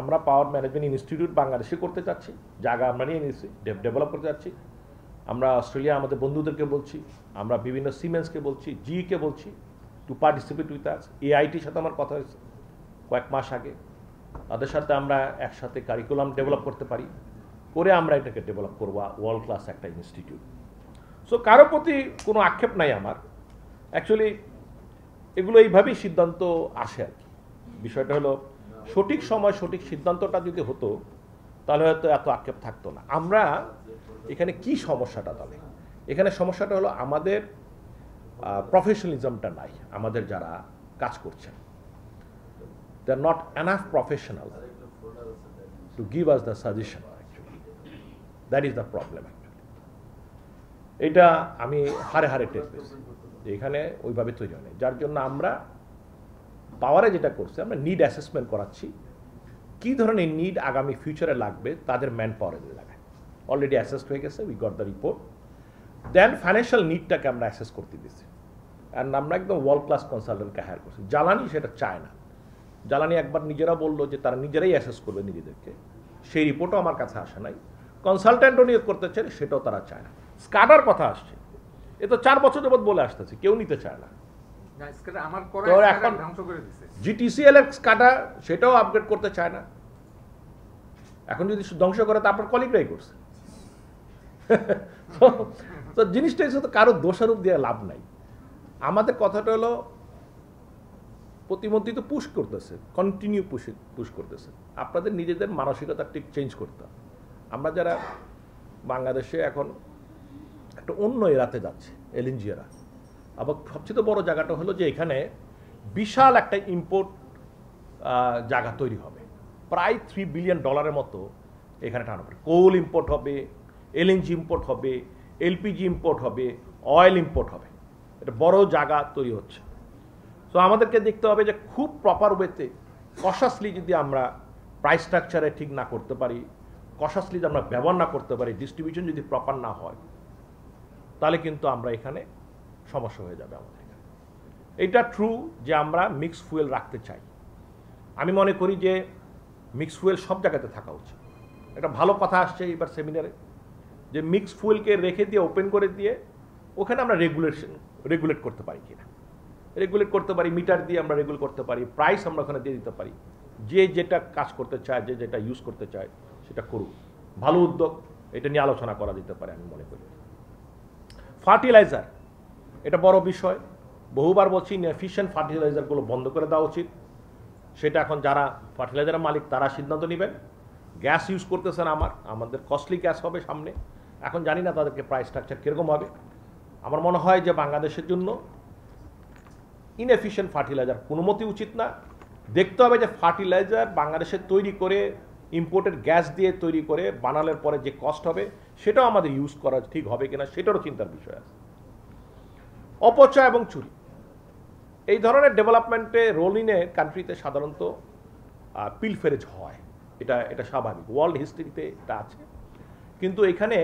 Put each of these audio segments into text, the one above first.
আমরা power management institute বাংলাদেশে করতে চাচ্ছি, জায়গা আমরা নিয়ে নিয়েছি ডেভেলপ করতে চাচ্ছি। আমরা অস্ট্রেলিয়া আমাদের বন্ধুদেরকে বলছি, আমরা বিভিন্ন সিমেন্সকে বলছি জিকে বলছি টু পার্টিসিপেট উইথ আস এআইটির সাথে আমার কথা হয়েছে কয়েক মাস আগে। তাদের সাথে আমরা একসাথে কারিকুলাম ডেভেলপ করতে পারি। করে আমরা এটাকে ডেভেলপ করব ওয়ার্ল্ড ক্লাস একটা ইনস্টিটিউট সো কারও প্রতি কোনো আক্ষেপ নাই আমার। অ্যাকচুয়ালি এগুলো এইভাবেই সিদ্ধান্ত আসে আর কি। বিষয়টা হলো সঠিক সময় সঠিক সিদ্ধান্তটা যদি হতো, তাহলে হয়তো এত আক্ষেপ থাকতো না। আমরা এখানে কি সমস্যাটা তাহলে? এখানে সমস্যাটা হলো আমাদের প্রফেশনালিজমটা নাই, আমাদের যারা কাজ করছেন। They are not enough professional to give us the suggestion that is the problem এটা আমি হারে হারে পেয়েছি এখানে ওইভাবে তৈরি হয় যার জন্য আমরা পাওয়ারে যেটা করছে, আমরা নিড অ্যাসেসমেন্ট করাচ্ছি, কী ধরনের নিড আগামী ফিউচারে লাগবে, তাদের ম্যান পাওয়ারে লাগায় অলরেডি অ্যাসেসড হয়ে গেছে we got the report then financial নিডটাকে আমরা অ্যাসেস করতে দিয়েছি অ্যান্ড আমরা একদম ওয়ার্ল্ড ক্লাস কনসালটেন্টকে হায়ার করছি। জ্বালানি সেটা চায় না। জ্বালানি একবার নিজেরা বলল যে তারা নিজেরাই অ্যাসেস করবে নিজেদেরকে। সেই রিপোর্টও আমার কাছে আসে নাই। কনসালটেন্টও নিয়োগ করতে চায়, সেটাও তারা চায় না। স্কাডার কথা আসছে। এ তো চার বছর যাবৎ বলে আসতেছে, কেউ নিতে চায় না না, স্কাডা আমার করা তো এখন- ধ্বংস করে দিছে। জিটিসিএল এর স্কাডা সেটাও আপগ্রেড করতে চায় না। এখন যদি ধ্বংস করে তা আপনার কলিগরাই করছে। তো- তো জিনিসটা হচ্ছে কারও দোষারোপ দিয়ে লাভ নাই। আমাদের কথাটা হলো প্রতিমন্ত্রী তো পুশ করতেছে কন্টিনিউ পুশ পুশ করতেছে। আপনাদের নিজেদের মানসিকতা ঠিক চেঞ্জ করতে আমরা যারা বাংলাদেশে এখন একটা অন্য এরাতে যাচ্ছে এলএনজিয়ারা আবার সবচেয়ে বড় জায়গাটা হলো যে এখানে বিশাল একটা ইম্পোর্ট জায়গা তৈরি হবে। প্রায় থ্রি বিলিয়ন ডলারের মতো এখানে টানা পড়ে কোল ইম্পোর্ট হবে এলএনজি ইম্পোর্ট হবে এলপিজি ইম্পোর্ট হবে অয়েল ইম্পোর্ট হবে। এটা বড় জায়গা তৈরি হচ্ছে। তো আমাদেরকে দেখতে হবে যে খুব প্রপার ওয়েতে কশাসলি যদি আমরা প্রাইস স্ট্রাকচারে ঠিক না করতে পারি কশাসলি যদি আমরা ব্যবহার না করতে পারি ডিস্ট্রিবিউশন যদি প্রপার না হয়, তাহলে কিন্তু আমরা এখানে সমস্যা হয়ে যাবে আমাদের এখানে। এটা ট্রু যে আমরা মিক্স ফুয়েল রাখতে চাই। আমি মনে করি যে মিক্স ফুয়েল সব জায়গাতে থাকা উচিত। একটা ভালো কথা আসছে এবার সেমিনারে যে মিক্স ফুয়েলকে রেখে দিয়ে ওপেন করে দিয়ে, ওখানে আমরা রেগুলেশন রেগুলেট করতে পারি কিনা। রেগুলেট করতে পারি মিটার দিয়ে আমরা রেগুলেট করতে পারি প্রাইস আমরা ওখানে দিয়ে দিতে পারি। যে যেটা কাজ করতে চায়, যে যেটা ইউজ করতে চায়, সেটা করুক। ভালো উদ্যোগ, এটা নিয়ে আলোচনা করা যেতে পারে, আমি মনে করি। ফার্টিলাইজার এটা বড় বিষয়। বহুবার বলছি ইনএফিশিয়েন্ট ফার্টিলাইজারগুলো বন্ধ করে দেওয়া উচিত। সেটা এখন যারা ফার্টিলাইজারের মালিক, তারা সিদ্ধান্ত নেবেন। গ্যাস ইউজ করতেছেন আমার, আমাদের কস্টলি গ্যাস হবে সামনে। এখন জানি না তাদেরকে প্রাইস স্ট্রাকচার কীরকম হবে। আমার মনে হয় যে বাংলাদেশের জন্য ইনএফিশিয়েন্ট ফার্টিলাইজার কোনো মতেই উচিত না। দেখতে হবে যে ফার্টিলাইজার বাংলাদেশে তৈরি করে ইম্পোর্টেড গ্যাস দিয়ে তৈরি করে বানানোর পরে যে কস্ট হবে, সেটাও আমাদের ইউজ করা ঠিক হবে কিনা, সেটারও চিন্তার বিষয় আছে। অপচয় এবং চুরি। এই ধরনের ডেভেলপমেন্টে রোলিনে কান্ট্রিতে সাধারণত পিলফেরেজ হয়। এটা এটা স্বাভাবিক। ওয়ার্ল্ড হিস্ট্রিতে এটা আছে। কিন্তু এখানে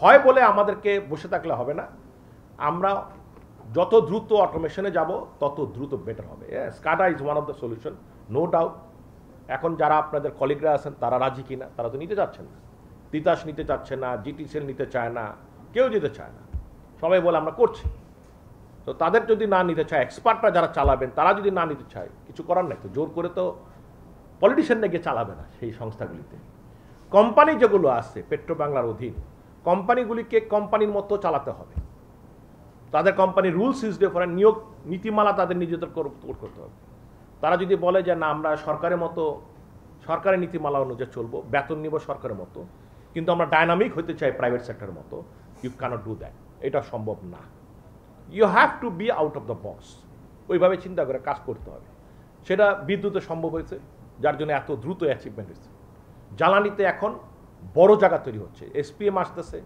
হয় বলে আমাদেরকে বসে থাকলে হবে না। আমরা যত দ্রুত অটোমেশনে যাব, তত দ্রুত বেটার হবে। SCADA is one of the solution no doubt এখন যারা আপনাদের কলিগরা আছেন, তারা রাজি কিনা, তারা তো নিতে চাচ্ছেন না। তিতাস নিতে চাচ্ছে না জিটিসিএল নিতে চায় না, কেউ যেতে চায় না। সবাই বলে আমরা করছি। তো তাদের যদি না নিতে চায় এক্সপার্টরা যারা চালাবেন, তারা যদি না নিতে চায়, কিছু করার নাই তো, জোর করে তো পলিটিশিয়ানরা গিয়ে চালাবে না সেই সংস্থাগুলিতে। কোম্পানি যেগুলো আছে পেট্রো বাংলার অধীন কোম্পানিগুলিকে কোম্পানির মতো চালাতে হবে। তাদের কোম্পানি রুলস ইজ ডিফারেন্ট নিয়োগ নীতিমালা তাদের নিজেদের কর- করতে হবে। তারা যদি বলে যে, না, আমরা সরকারের মতো, সরকারের নীতিমালা অনুযায়ী চলবো, বেতন নিব সরকারের মতো, কিন্তু আমরা ডায়নামিক হতে চাই প্রাইভেট সেক্টরের মতো ইউ ক্যানট ডু দ্যাট এটা সম্ভব না। You have to be out of the box ওইভাবে চিন্তা করে কাজ করতে হবে। সেটা বিদ্যুতে সম্ভব হয়েছে, যার জন্য এত দ্রুত অ্যাচিভমেন্ট হয়েছে। জ্বালানিতে এখন বড় জায়গা তৈরি হচ্ছে। এসপিএম আসতেছে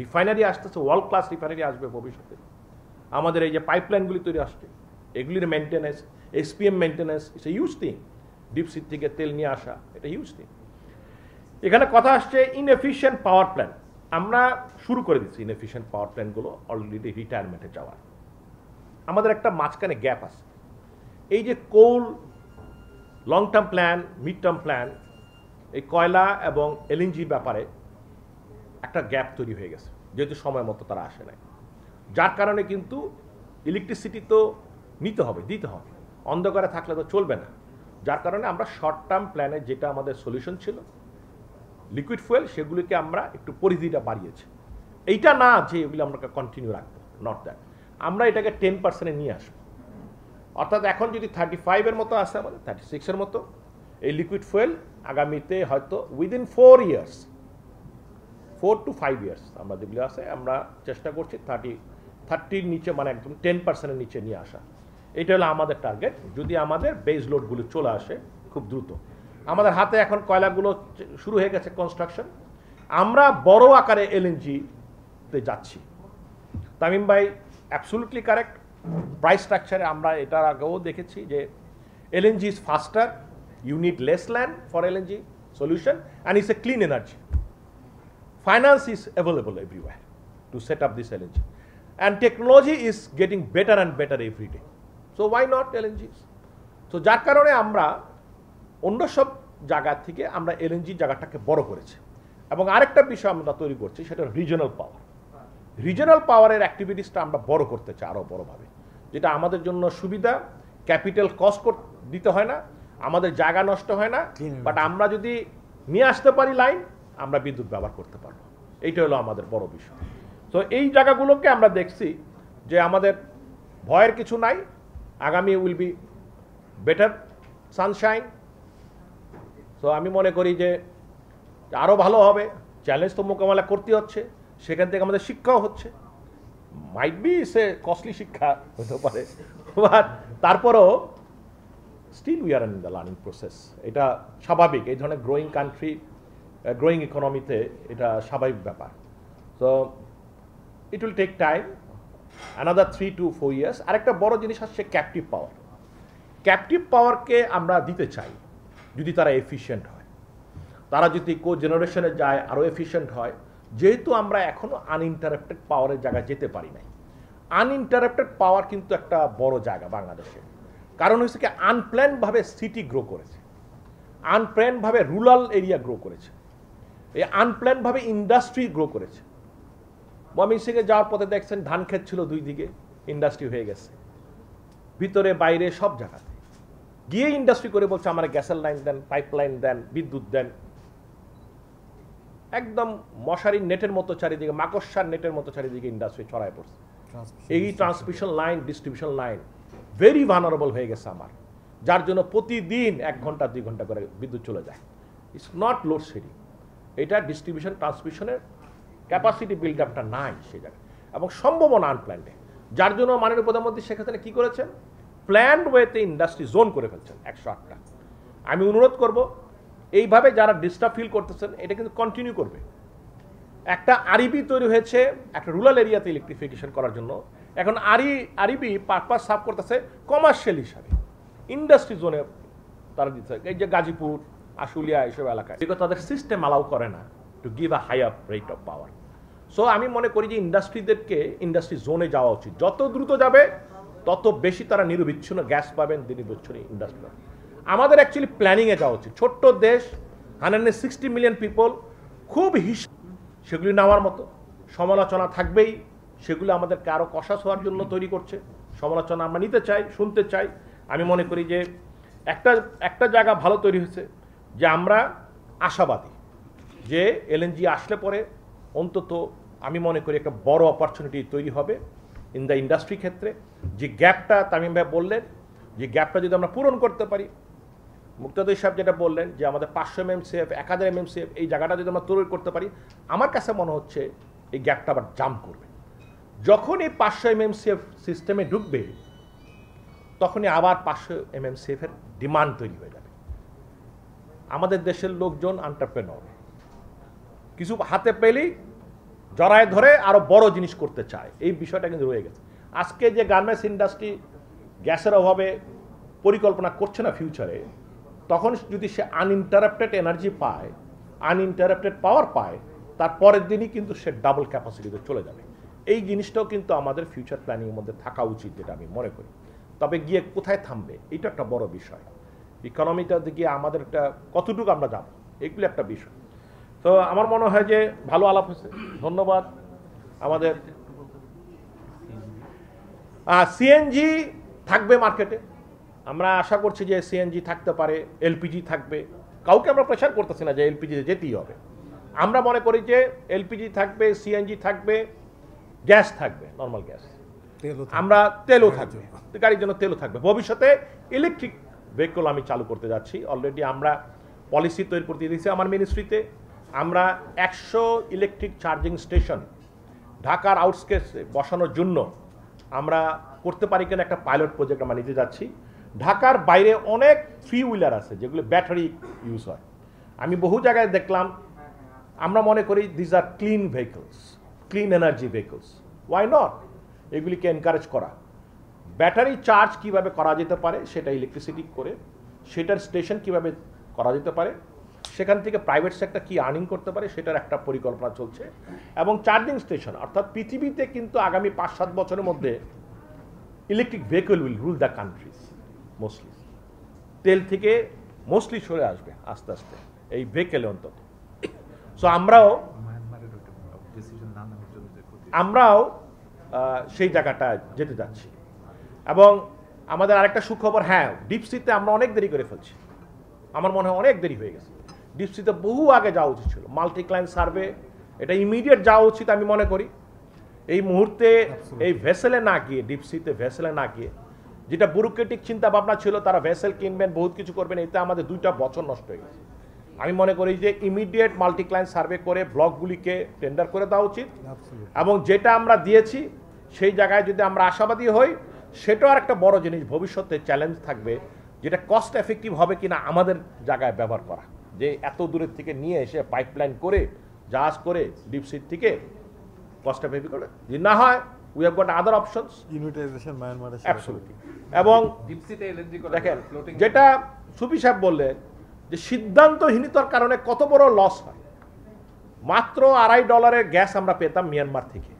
রিফাইনারি আসতেছে ওয়ার্ল্ড ক্লাস রিফাইনারি আসবে ভবিষ্যতে। আমাদের এই যে পাইপলাইনগুলি তৈরি আসছে, এগুলির maintenance SPM maintenance it's a huge thing ডিপসির থেকে তেল নিয়ে আসা, এটা ইউজ থিং এখানে কথা আসছে ইনএফিশিয়েন্ট পাওয়ার প্ল্যান্ট আমরা শুরু করে দিচ্ছি ইনএফিশিয়েন্ট পাওয়ার প্ল্যান্টগুলো অলরেডি রিটায়ারমেন্টে যাওয়ার। আমাদের একটা মাঝখানে গ্যাপ আছে। এই যে coal long term plan mid term plan এই কয়লা এবং এলএনজি ব্যাপারে একটা গ্যাপ তৈরি হয়ে গেছে, যেহেতু সময় মতো তারা আসে নাই। যার কারণে কিন্তু ইলেকট্রিসিটি তো নিতে হবে, দিতে হবে। অন্ধকারে থাকলে তো চলবে না। যার কারণে আমরা শর্ট টার্ম প্ল্যানে যেটা আমাদের সলিউশন ছিল লিকুইড ফুয়েল সেগুলিকে আমরা একটু পরিধিটা বাড়িয়েছি। এইটা না যে এগুলি আমরা কন্টিনিউ রাখব নট দ্যাট আমরা এটাকে টেন পার্সেন্টে নিয়ে আসব। অর্থাৎ এখন যদি থার্টি ফাইভের মতো আসে আমাদের থার্টি সিক্সের মতো, এই লিকুইড ফুয়েল আগামীতে হয়তো within four years four to five years আমরা যেগুলো আছে, আমরা চেষ্টা করছি থার্টি থার্টির নিচে মানে একদম টেন পার্সেন্টের নিচে নিয়ে আসা। এটা হলো আমাদের টার্গেট যদি আমাদের বেস লোডগুলো চলে আসে, খুব দ্রুত। আমাদের হাতে এখন কয়লাগুলো শুরু হয়ে গেছে কনস্ট্রাকশন আমরা বড় আকারে এলএনজিতে যাচ্ছি তামিম ভাই অ্যাবসুলুটলি কারেক্ট প্রাইস স্ট্রাকচারে আমরা এটার আগেও দেখেছি যে LNG is faster you need less land for LNG solution and is a clean energy finance is available everywhere to set up this LNG. And technology is getting better and better every day. So why not LNGs? তো যার কারণে আমরা অন্য সব জায়গা থেকে আমরা LNG জায়গাটাকে বড় করেছি। এবং আরেকটা বিষয় আমরা তৈরি করছি সেটা রিজনাল পাওয়ার রিজনাল পাওয়ারের অ্যাক্টিভিটিসটা আমরা বড় করতে চাই আরও বড়োভাবে। যেটা আমাদের জন্য সুবিধা ক্যাপিটাল কস্ট দিতে হয় না আমাদের জায়গা নষ্ট হয় না বাট আমরা যদি নিয়ে আসতে পারি লাইন আমরা বিদ্যুৎ ব্যবহার করতে পারব। এইটা হলো আমাদের বড় বিষয়। তো এই জায়গাগুলোকে আমরা দেখছি যে আমাদের ভয়ের কিছু নাই। আগামী উইল বি বেটার সানশাইন তো আমি মনে করি যে আরও ভালো হবে। চ্যালেঞ্জ তো মোকাবেলা করতে হচ্ছে। সেখান থেকে আমাদের শিক্ষাও হচ্ছে। মাইট বি সে কস্টলি শিক্ষা হতে পারে। তারপরও still we are in the learning process এটা স্বাভাবিক। এই ধরনের গ্রোয়িং কান্ট্রি গ্রোয়িং ইকোনমিতে এটা স্বাভাবিক ব্যাপার। তো it will take time another three to four years আরেকটা বড় জিনিস আসছে ক্যাপটিভ পাওয়ার ক্যাপটিভ পাওয়ারকে আমরা দিতে চাই। যদি তারা এফিশিয়েন্ট হয়। তারা যদি কো জেনারেশনে যায়, আরও এফিশিয়েন্ট হয়। যেহেতু আমরা এখনও আনইন্টারাপ্টেড পাওয়ারের জায়গায় যেতে পারি নাই। আনইন্টারাপ্টেড পাওয়ার কিন্তু একটা বড় জায়গা বাংলাদেশে। কারণ হচ্ছে কি আনপ্ল্যানভাবে সিটি গ্রো করেছে। আনপ্ল্যানভাবে রুরাল এরিয়া গ্রো করেছে। এই আনপ্ল্যানভাবে ইন্ডাস্ট্রি গ্রো করেছে। ময়মনসিংহে যাওয়ার পথে দেখছেন ধান ক্ষেত ছিল দুই দিকে ইন্ডাস্ট্রি হয়ে গেছে। ভিতরে, বাইরে সব জায়গাতে। গিয়ে ইন্ডাস্ট্রি করে বলছে আমার গ্যাসের লাইন দেন পাইপ লাইন দেন বিদ্যুৎ দেন। একদম মশারির নেটের মতো চারিদিকে মাকড়সার নেটের মতো চারিদিকে ইন্ডাস্ট্রি ছড়ায় পড়ছে। এই transmission line distribution line very vulnerable হয়ে গেছে আমার। যার জন্য প্রতিদিন এক ঘণ্টা দুই ঘণ্টা করে বিদ্যুৎ চলে যায়। ইটস নট লোড শেডিং এটা ডিস্ট্রিবিউশন ট্রান্সমিশনের ক্যাপাসিটি বিল্ড আপটা নাই সে জায়গায়। এবং সম্ভাবনা আনপ্ল্যান্ডে যার জন্য মাননীয় প্রধানমন্ত্রী শেখ হাসিনা কী করেছেন? প্ল্যান্ড ওয়েতে ইন্ডাস্ট্রি জোন করে ফেলছেন একশো আটটা আমি অনুরোধ করব, এইভাবে যারা ডিস্টার্ব ফিল করতেছেন, এটা কিন্তু কন্টিনিউ করবে। একটা আরিবি তৈরি হয়েছে, একটা রুরাল এরিয়াতে ইলেকট্রিফিকেশন করার জন্য। এখন আরি আরিবি পারপাস সাফ করতেছে কমার্শিয়াল হিসাবে। ইন্ডাস্ট্রি জোনে তারা দিচ্ছে, এই যে গাজীপুর, আশুলিয়া, এইসব এলাকায়। এগুলো তাদের সিস্টেম অ্যালাউ করে না to give a higher rate of power so আমি মনে করি যে ইন্ডাস্ট্রিদেরকে ইন্ডাস্ট্রি জোনে যাওয়া উচিত। যত দ্রুত যাবে তত বেশি তারা নিরবিচ্ছিন্ন গ্যাস পাবেন নিরবিচ্ছিন্ন ইন্ডাস্ট্রি আমাদের অ্যাকচুয়ালি প্ল্যানিংয়ে যাওয়া উচিত। ছোট্ট দেশ হান্ড্রেড সিক্সটি মিলিয়ন পিপল খুব হিস সেগুলি নেওয়ার মতো। সমালোচনা থাকবেই। সেগুলো আমাদেরকে আরও কষাস হওয়ার জন্য তৈরি করছে। সমালোচনা আমরা নিতে চাই, শুনতে চাই। আমি মনে করি যে একটা একটা জায়গা ভালো তৈরি হয়েছে যে আমরা আশাবাদী যে এলএনজি আসলে পরে অন্তত আমি মনে করি একটা বড় অপরচুনিটি তৈরি হবে। ইন দ্য ইন্ডাস্ট্রি ক্ষেত্রে, যে গ্যাপটা তামিম ভাই বললেন, যে গ্যাপটা যদি আমরা পূরণ করতে পারি, মুক্তাদুর সাহেব যেটা বললেন যে আমাদের পাঁচশো এম সিএফ এক হাজার এম এম সিএফ এই জায়গাটা যদি আমরা তৈরি করতে পারি, আমার কাছে মনে হচ্ছে এই গ্যাপটা আবার জাম্প করবে। যখন এই পাঁচশো এম এম সিএফ সিস্টেমে ঢুকবে, তখনই আবার পাঁচশো এম এম সিএফের ডিমান্ড তৈরি হয়ে যাবে। আমাদের দেশের লোকজন আন্টারপ্রেনর কিছু হাতে পেলেই জড়ায় ধরে আরও বড় জিনিস করতে চায়। এই বিষয়টা কিন্তু রয়ে গেছে। আজকে যে গার্মেন্টস ইন্ডাস্ট্রি গ্যাসের অভাবে পরিকল্পনা করছে না ফিউচারে, তখন যদি সে আনইন্টারাপ্টেড এনার্জি পায় আনইন্টারাপ্টেড পাওয়ার পায়, তার পরের দিনই কিন্তু সে ডাবল ক্যাপাসিটিতে চলে যাবে। এই জিনিসটাও কিন্তু আমাদের ফিউচার প্ল্যানিংয়ের মধ্যে থাকা উচিত যেটা আমি মনে করি। তবে গিয়ে কোথায় থামবে, এটা একটা বড় বিষয়। ইকোনমিটা দিকে আমাদের একটা কতটুকু আমরা যাব এগুলো একটা বিষয়। তো আমার মনে হয় যে ভালো আলাপ হয়েছে। ধন্যবাদ আমাদের। সিএনজি থাকবে মার্কেটে। আমরা আশা করছি যে সিএনজি থাকতে পারে এলপিজি থাকবে। কাউকে আমরা প্রেশার করতেছি না যে এলপিজিতে যেতেই হবে। আমরা মনে করি যে এলপিজি থাকবে সিএনজি থাকবে গ্যাস থাকবে নর্মাল গ্যাস। আমরা তেলও থাকবে। গাড়ির জন্য তেলও থাকবে। ভবিষ্যতে ইলেকট্রিক ভেহিকল আমি চালু করতে যাচ্ছি। অলরেডি আমরা পলিসি তৈরি করতে দিয়েছি আমার মিনিস্ট্রিতে আমরা একশো ইলেকট্রিক চার্জিং স্টেশন ঢাকার আউটস্কেটসে বসানোর জন্য আমরা করতে পারি কিনা একটা পাইলট প্রজেক্ট আমরা নিতে যাচ্ছি। ঢাকার বাইরে অনেক থ্রি হুইলার আছে, যেগুলো ব্যাটারি ইউজ হয়। আমি বহু জায়গায় দেখলাম, আমরা মনে করি these are clean vehicles clean energy vehicles why not এগুলিকে এনকারেজ করা। ব্যাটারি চার্জ কীভাবে করা যেতে পারে, সেটা ইলেকট্রিসিটি করে, সেটার স্টেশন কীভাবে করা যেতে পারে সেখান থেকে প্রাইভেট সেক্টর কি আর্নিং করতে পারে সেটার একটা পরিকল্পনা চলছে। এবং চার্জিং স্টেশন অর্থাৎ পৃথিবীতে কিন্তু আগামী পাঁচ সাত বছরের মধ্যে electric vehicle will rule the countries mostly তেল থেকে মোস্টলি সরে আসবে আস্তে আস্তে, এই ভেহিকেলে অন্তত। সো আমরাও আমরাও সেই জায়গাটা যেতে যাচ্ছি। এবং আমাদের আরেকটা সুখবর হ্যাঁ ডিপসিতে আমরা অনেক দেরি করে ফেলছি। আমার মনে হয় অনেক দেরি হয়ে গেছে। ডিপসিতে বহু আগে যাওয়া উচিত ছিল। মাল্টি ক্লায়েন্ট সার্ভে এটা ইমিডিয়েট যাওয়া উচিত আমি মনে করি। এই মুহূর্তে এই ভেসেলে না গিয়ে ডিপসিতে ভেসেলে না গিয়ে যেটা ব্যুরোক্রেটিক চিন্তা ভাবনা ছিল তারা ভেসেল কিনবেন বহুত কিছু করবেন এতে আমাদের দুইটা বছর নষ্ট হয়ে গেছে। আমি মনে করি যে ইমিডিয়েট মাল্টি ক্লায়েন্ট সার্ভে করে ব্লকগুলিকে টেন্ডার করে দেওয়া উচিত। এবং যেটা আমরা দিয়েছি সেই জায়গায় যদি আমরা আশাবাদী হই সেটাও আর একটা বড় জিনিস ভবিষ্যতে চ্যালেঞ্জ থাকবে যেটা কস্ট এফেক্টিভ হবে কিনা আমাদের জায়গায় ব্যবহার করা। যে এত দূরের থেকে নিয়ে এসে পাইপলাইন করে জাহাজ করে ডিপসিট থেকে কস্ট এফেক্টিভ করে যদি না হয় we have got other options unitization মায়ানমারে absolutely এবং ডিপসিতে এলএনজি করা দেখেন যেটা সুফি সাহেব বললেন যে সিদ্ধান্তহীনতার কারণে কত বড় লস হয়। মাত্র আড়াই ডলারের গ্যাস আমরা পেতাম মিয়ানমার থেকে।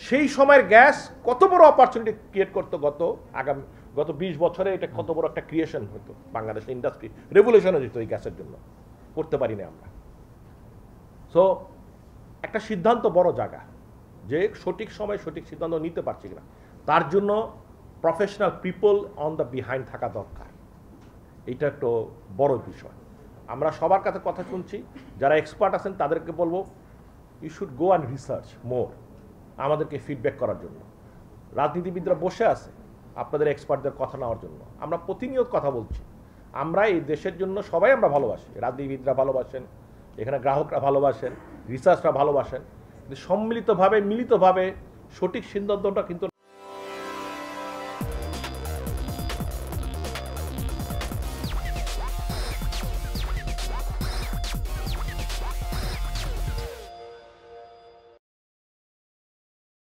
সেই সময়ের গ্যাস কত বড় অপরচুনিটি ক্রিয়েট করতো গত আগামী গত বিশ বছরে এটা কত বড় একটা ক্রিয়েশন হতো বাংলাদেশ ইন্ডাস্ট্রি রেভলিউশন হয়ে যেত এই গ্যাসের জন্য। করতে পারি না আমরা। সো একটা সিদ্ধান্ত বড় জায়গা যে সঠিক সময় সঠিক সিদ্ধান্ত নিতে পারছি না তার জন্য professional people on the behind থাকা দরকার। এইটা একটা বড় বিষয়। আমরা সবার কাছে কথা শুনছি, যারা এক্সপার্ট আছেন তাদেরকে বলব you should go and research more আমাদেরকে ফিডব্যাক করার জন্য। রাজনীতিবিদরা বসে আছে আপনাদের এক্সপার্টদের কথা নেওয়ার জন্য। আমরা প্রতিনিয়ত কথা বলছি। আমরা এই দেশের জন্য সবাই আমরা ভালোবাসি। রাজনীতিবিদরা ভালোবাসেন, এখানে গ্রাহকরা ভালোবাসেন রিসার্চরা ভালোবাসেন। সম্মিলিতভাবে, মিলিতভাবে সঠিক সিদ্ধান্তটা কিন্তু